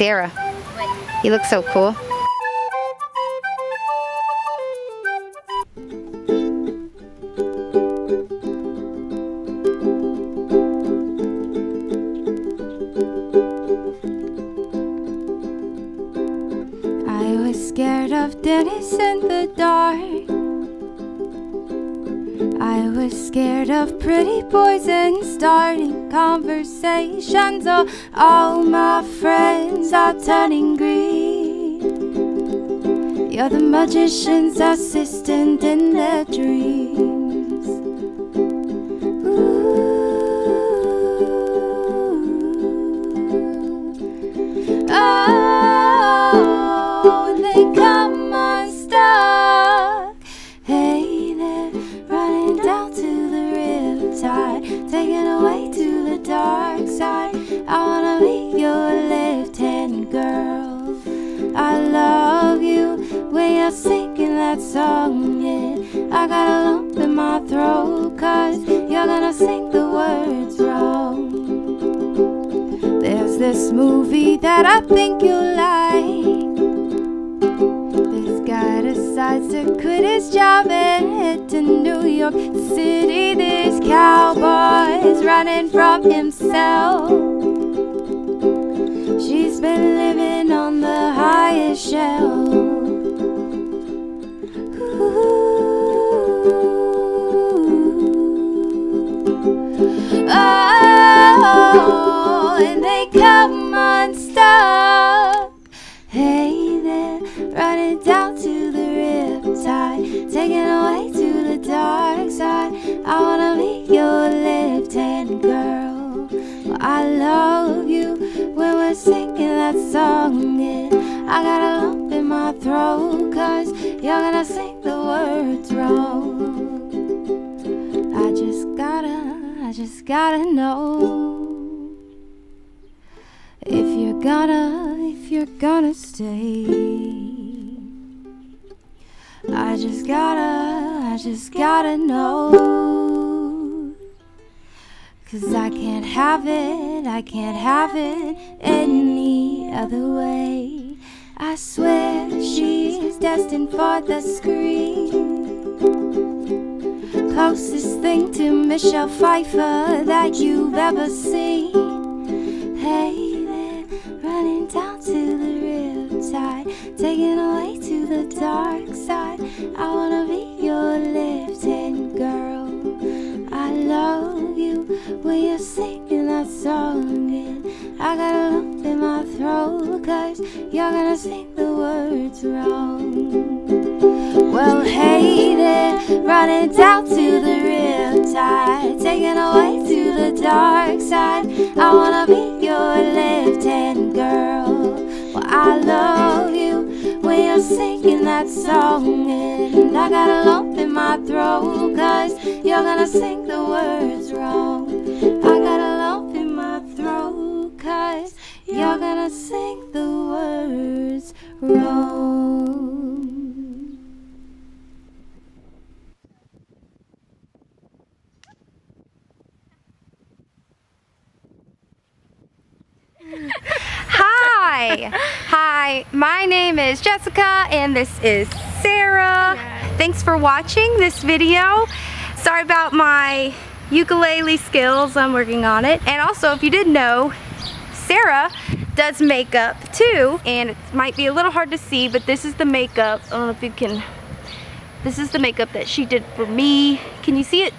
Sara, you look so cool. I was scared of dentists in the dark. I was scared of pretty boys and starting conversations. Oh, all my friends are turning green. You're the magician's assistant in their dreams. Riptide, taken away to the dark side. I wanna be your left hand girl. I love you when you're singing that song. Yeah, I got a lump in my throat, cause you're gonna sing the words wrong. There's this movie that I think you'll like. To quit his job and head to New York City. This cowboy's running from himself. She's been living on the highest shelf. Ooh. Oh, and they come away to the dark side. I wanna be your left hand girl. Well, I love you when we're singing that song. Yeah, I got a lump in my throat, cause you're gonna sing the words wrong. I just gotta, I just gotta know. If you're gonna, if you're gonna stay, I just gotta, I just gotta know. Cause I can't have it, I can't have it any other way. I swear she's destined for the screen. Closest thing to Michelle Pfeiffer that you've ever seen. Hey there, running down to the riptide, taken away to the dark side. I wanna be your left hand girl. I love you when you're singing that song. And I got a lump in my throat, cause you're gonna sing the words wrong. Well, hey there, running down to the riptide, taken away to the dark side. I wanna be your left hand girl. Well, I love that song, and I got a lump in my throat, cause you're gonna sing the words wrong. I got a lump in my throat, cause you're gonna sing the words wrong. Hi! Hi, my name is Jessica and this is Sara. Thanks for watching this video. Sorry about my ukulele skills, I'm working on it. And also, if you didn't know, Sara does makeup too, and it might be a little hard to see, but this is the makeup. I don't know if you can, this is the makeup that she did for me. Can you see it?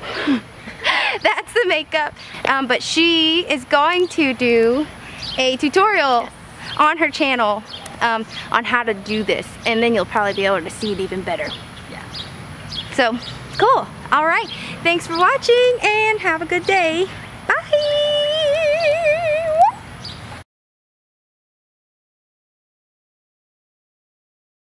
That's the makeup. Um, but she is going to do a tutorial on her channel um, on how to do this. And then you'll probably be able to see it even better. Yeah. So, cool. All right. Thanks for watching and have a good day.